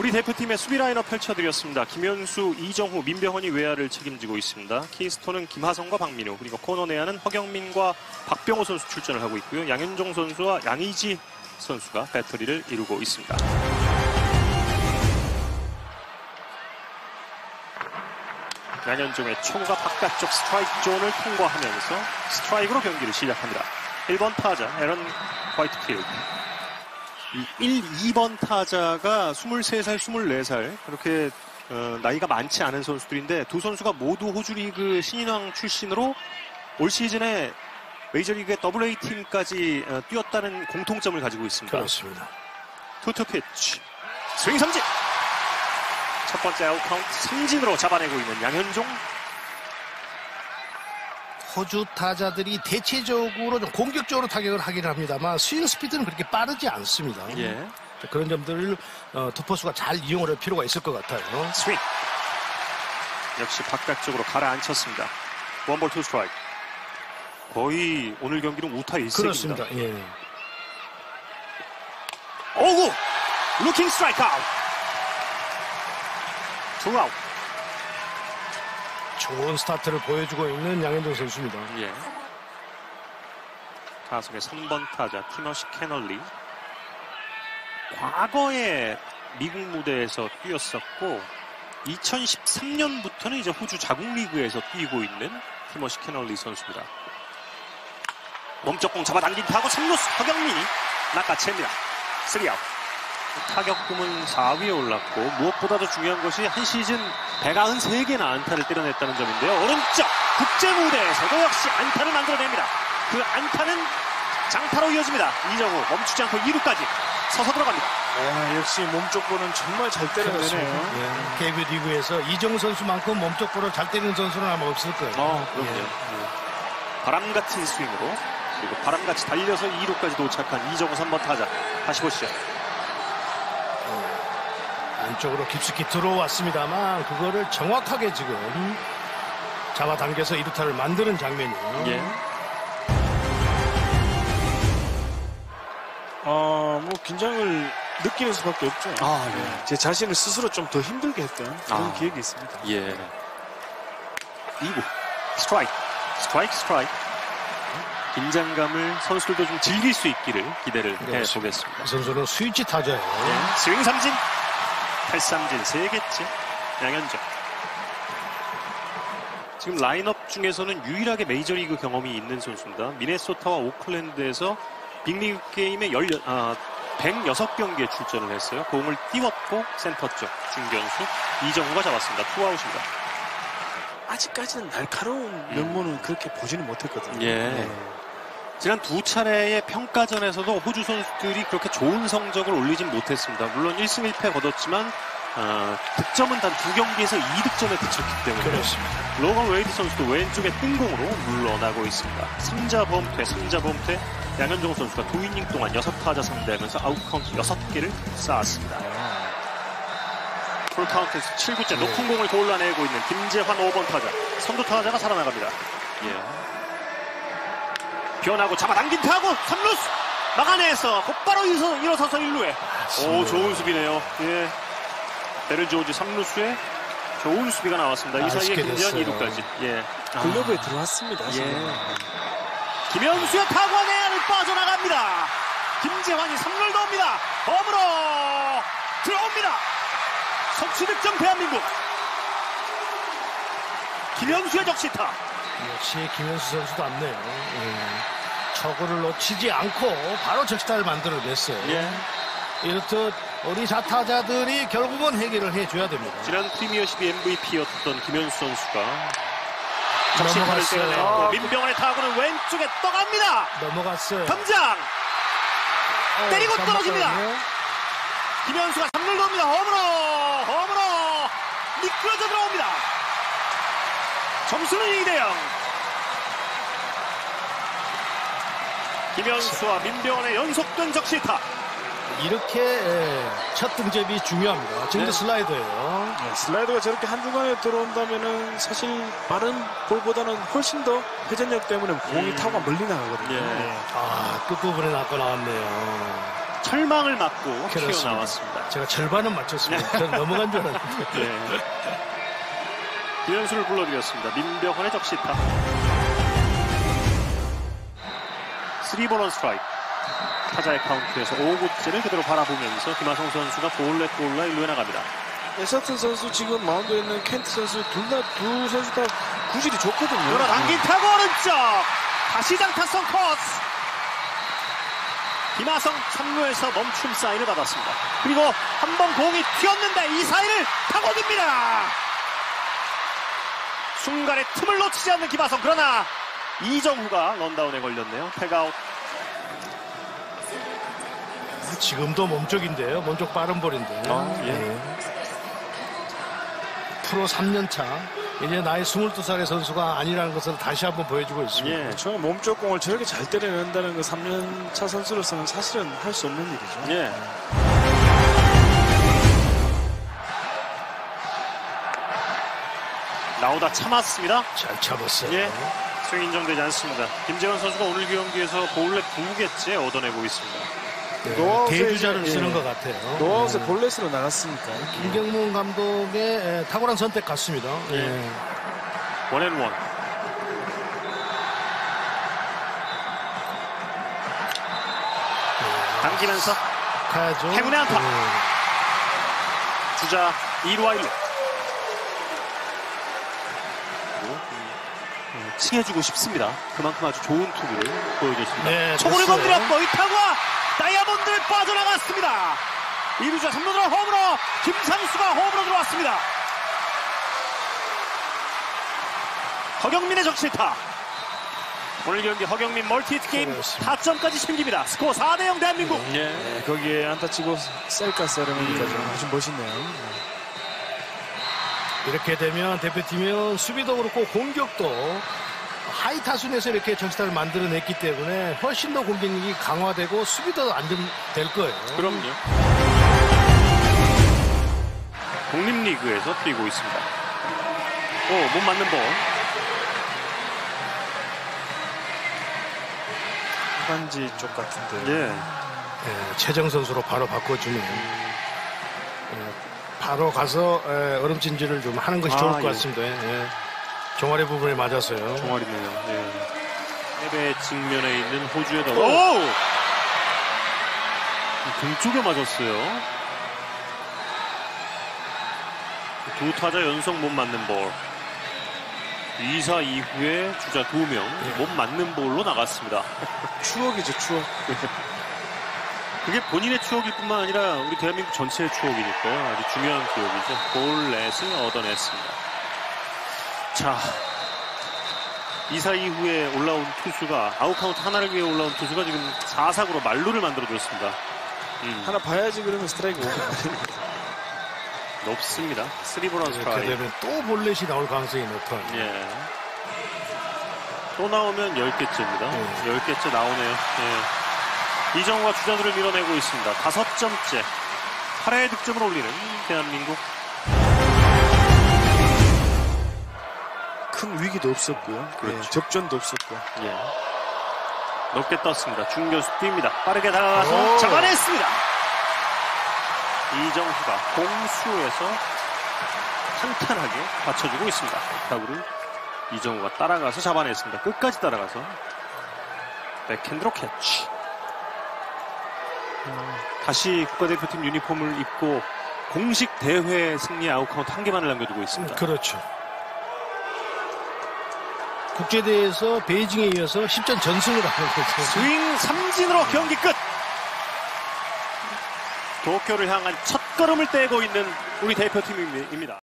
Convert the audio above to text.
우리 대표팀의 수비 라인업 펼쳐드렸습니다. 김현수, 이정후, 민병헌이 외야를 책임지고 있습니다. 키스톤은 김하성과 박민우, 그리고 코너 내야는 허경민과 박병호 선수 출전을 하고 있고요. 양현종 선수와 양의지 선수가 배터리를 이루고 있습니다. 양현종의 초구가 바깥쪽 스트라이크 존을 통과하면서 스트라이크로 경기를 시작합니다. 1번 타자 에런 화이트필드. 이 1, 2번 타자가 23살, 24살 그렇게 어, 나이가 많지 않은 선수들인데 두 선수가 모두 호주리그 신인왕 출신으로 올 시즌에 메이저리그의 double A 팀까지 어, 뛰었다는 공통점을 가지고 있습니다. 그렇습니다. two-two pitch 스윙 삼진 첫 번째 아웃 카운트 삼진으로 잡아내고 있는 양현종 호주 타자들이 대체적으로 좀 공격적으로 타격을 하긴 합니다만 스윙 스피드는 그렇게 빠르지 않습니다. 예 그런 점들을 어, 투포수가 잘 이용을 할 필요가 있을 것 같아요. 스윙 역시 바깥쪽으로 가라앉혔습니다 원볼 투 스트라이크 거의 오늘 경기는 우타 일색입니다 그렇습니다. 예. 오구 looking 스트라이크 아웃 투 아웃 좋은 스타트를 보여주고 있는 양현종 선수입니다. 예. 타석의 3번 타자 티머시 캐널리 과거에 미국 무대에서 뛰었었고 2013년부터는 이제 호주 자국 리그에서 뛰고 있는 티머시 캐널리 선수입니다. 몸쪽 공 잡아당긴 타구 3루수 허경민이 낚아챕니다. 3아웃. 타격금은 4위에 올랐고 무엇보다도 중요한 것이 한 시즌 193개나 안타를 때려냈다는 점인데요. 오른쪽 국제 무대에서도 역시 안타를 만들어냅니다. 그 안타는 장타로 이어집니다. 이정우 멈추지 않고 2루까지 서서 들어갑니다. 아, 역시 몸쪽보는 정말 잘 때려내네요. 예. KBO 리그에서 이정 선수만큼 몸쪽 볼을 잘 때리는 선수는 아마 없을 거예요. 어, 그럼요. 예. 예. 바람 같은 스윙으로 그리고 바람같이 달려서 2루까지 도착한 이정우 3번 타자. 다시 보시죠. 안쪽으로 깊숙이 들어왔습니다만 그거를 정확하게 지금 잡아당겨서 이루타를 만드는 장면이에요. 예. 어, 뭐 긴장을 느끼는 수밖에 없죠. 아, 예. 제 자신을 스스로 좀 더 힘들게 했던 그런 아. 기억이 있습니다. 예. 2구 스트라이크 스트라이크 스트라이크 긴장감을 선수들도 좀 즐길 수 있기를 기대를 해보겠습니다 이 선수는 스위치 타자예요. 예. 스윙 삼진 8삼진 3개째 양현종 지금 라인업 중에서는 유일하게 메이저리그 경험이 있는 선수입니다 미네소타와 오클랜드에서 빅리그 게임에 10, 아, 106경기에 출전을 했어요 공을 띄웠고 센터 쪽 중견수 이정후가 잡았습니다 투아웃입니다 아직까지는 날카로운 면모는 그렇게 보지는 못했거든요. 예. 네. 지난 두 차례의 평가전에서도 호주 선수들이 그렇게 좋은 성적을 올리진 못했습니다. 물론 1승 1패 거뒀지만 어, 득점은 단 두 경기에서 2득점에 그쳤기 때문에 그렇습니다. 로건 웨이드 선수도 왼쪽에 뜬공으로 물러나고 있습니다. 3자 범퇴, 3자 범퇴 양현종 선수가 두 이닝 동안 6타자 상대하면서 아웃카운트 6개를 쌓았습니다. 풀카운트에서 7구째 높은 공을 골라내고 있는 김재환 5번 타자 선두 타자가 살아나갑니다. 예. 변하고 잡아당긴 타고 3루수 막아내서 곧바로 일어서, 일어서서 1루에 오 좋은 수비네요. 예. 베를 조지 3루수에 좋은 수비가 나왔습니다. 이 사이에 됐어요. 2루까지. 예. 아. 글러브에 들어왔습니다. 예. 김현수의 내야를 빠져나갑니다. 김재환이 3루를 넣습니다. 홈으로 들어옵니다. 선취 득점 대한민국. 김현수의 적시타. 역시 김현수 선수도 안네요. 예. 저거를 놓치지 않고 바로 적시타를 만들어냈어요. 예. 이렇듯 우리 자타자들이 결국은 해결을 해줘야 됩니다. 지난 프리미어십이 MVP였던 김현수 선수가 적시타를 넘어갔어요. 때려내고 민병헌의 타구는 왼쪽에 떠갑니다. 넘어갔어요. 담장 어, 때리고 깜빡 떨어집니다. 김현수가 3루 넣습니다. 홈으로 홈으로 미끄러져 들어옵니다. 점수는 2대0. 김현수와 민병헌의 연속된 적시타. 이렇게 예, 첫 등접이 중요합니다. 지금도 네. 슬라이더예요. 네, 슬라이더가 저렇게 한중간에 들어온다면은 사실 빠른 볼보다는 훨씬 더 회전력 때문에 공이 음. 타고 멀리 나가거든요. 예. 네. 아 끝부분에 맞고 나왔네요. 철망을 맞고 그렇습니다. 튀어나왔습니다. 제가 절반은 맞췄습니다. 저는 넘어간 줄 알았는데. 네. 유현수를 불러드렸습니다. 민병헌의 적시타. 3번 스트라이크. 타자의 카운트에서 5구째를 그대로 바라보면서 김하성 선수가 볼넷 볼라 1루에 나갑니다. 에서튼 선수 지금 마운드에 있는 켄트 선수 둘 다두 선수 다 구질이 좋거든요. 그러나 당긴 타고 오른쪽 다시 장타성 코스 김하성 3루에서 멈춤 사인을 받았습니다. 그리고 한 번 공이 튀었는데 이 사인을 타고 듭니다. 순간에 틈을 놓치지 않는 김하성 그러나 이정후가 런다운에 걸렸네요. 태가웃 지금도 몸쪽인데요. 몸쪽 빠른 볼인데. 아, 예. 네. 프로 3년 차. 이제 나이 22살의 선수가 아니라는 것을 다시 한번 보여주고 있습니다. 예. 저 몸쪽 공을 저렇게 잘 때려낸다는 그 3년 차 선수로서는 사실은 할 수 없는 일이죠. 예. 나오다 참았습니다. 잘 잡았어요. 예. 스윙 인정되지 않습니다. 김재원 선수가 오늘 경기에서 볼넷 2개째 얻어내고 있습니다. 네, 대주자를 쓰는 예. 것 같아요. 노아웃에 네. 볼넷으로 나갔으니까. 김경문 감독의 에, 탁월한 선택 같습니다. 예. 원앤원. 당기면서 가야죠. 행운의 안타. 예. 주자 2루와 1루. 칭찬해주고 싶습니다. 그만큼 아주 좋은 투구를 보여줬습니다. 네, 초구를. 건드렸고 이 타구가 다이아몬드를 빠져나갔습니다. 2루 주자 3루로 홈으로 김상수가 홈으로 들어왔습니다. 허경민의 적시타. 오늘 경기 허경민 multi-hit 게임 그렇습니다. 타점까지 챙깁니다. 스코어 4대 0 대한민국. 예. 네, 거기에 안타 치고 셀카 세레머니가 좀 아주 멋있네요. 이렇게 되면 대표팀은 수비도 그렇고 공격도 하이 타순에서 이렇게 정시타를 만들어냈기 때문에 훨씬 더 공격력이 강화되고 수비도 안정될 거예요. 그럼요. 독립리그에서 뛰고 있습니다. 오, 못 맞는 볼. 후반지 쪽 같은데. 예. 예, 최정 선수로 바로 바꿔주면 예, 바로 가서 예, 얼음찜질을 좀 하는 것이 아, 좋을 것 예. 같습니다. 예. 종아리 부분에 맞아서요. 동아리네요. 예. 해배 직면에 있는 호주의 더. 오! 등 쪽에 맞았어요. 두 타자 연속 못 맞는 볼. 2사 이후에 주자 2명 못 맞는 볼로 나갔습니다. 추억이죠, 추억. 그게 본인의 추억일 뿐만 아니라 우리 대한민국 전체의 추억이니까요. 아주 중요한 기억이죠. 볼 넷을 얻어냈습니다. 자, 2사 이후에 올라온 투수가 아웃카운트 하나를 위해 올라온 투수가 지금 4사구로 만루를 만들어줬습니다. 음, 하나 봐야지 그러면 스트라이크. 높습니다. 3볼 이렇게 스트라이크. 되면 또 볼넷이 나올 가능성이 높아요. 예. 또 나오면 10개째입니다. 네. 10개째 나오네요. 예. 이정우가 주자들을 밀어내고 있습니다. 다섯 점째. 8회 득점을 올리는 대한민국. 큰 위기도 없었고요. 그렇죠. 예, 접전도 없었고. 예. 높게 떴습니다. 중교수 뜁니다. 빠르게 다가가서 오. 잡아냈습니다. 이정수가 공수에서 탄탄하게 받쳐주고 있습니다. 타구를 이정후가 따라가서 잡아냈습니다. 끝까지 따라가서 백핸드로 캐치. 음, 다시 국가대표팀 유니폼을 입고 공식 대회 승리 아웃카운트 한 개만을 남겨두고 있습니다. 그렇죠. 국제대회에서 베이징에 이어서 10전 전승을 하는 거죠. 스윙 삼진으로 경기 끝. 도쿄를 향한 첫 걸음을 떼고 있는 우리 대표팀입니다.